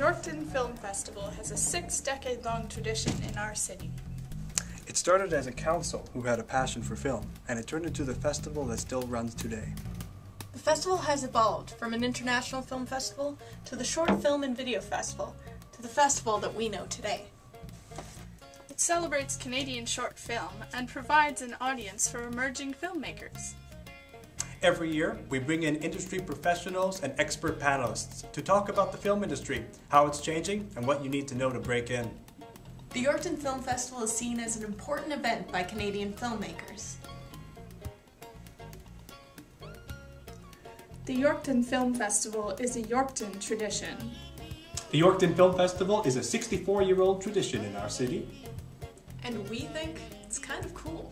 Yorkton Film Festival has a six decade long tradition in our city. It started as a council who had a passion for film, and it turned into the festival that still runs today. The festival has evolved from an international film festival to the short film and video festival to the festival that we know today. It celebrates Canadian short film and provides an audience for emerging filmmakers. Every year, we bring in industry professionals and expert panelists to talk about the film industry, how it's changing, and what you need to know to break in. The Yorkton Film Festival is seen as an important event by Canadian filmmakers. The Yorkton Film Festival is a Yorkton tradition. The Yorkton Film Festival is a 64 year old tradition in our city. And we think it's kind of cool.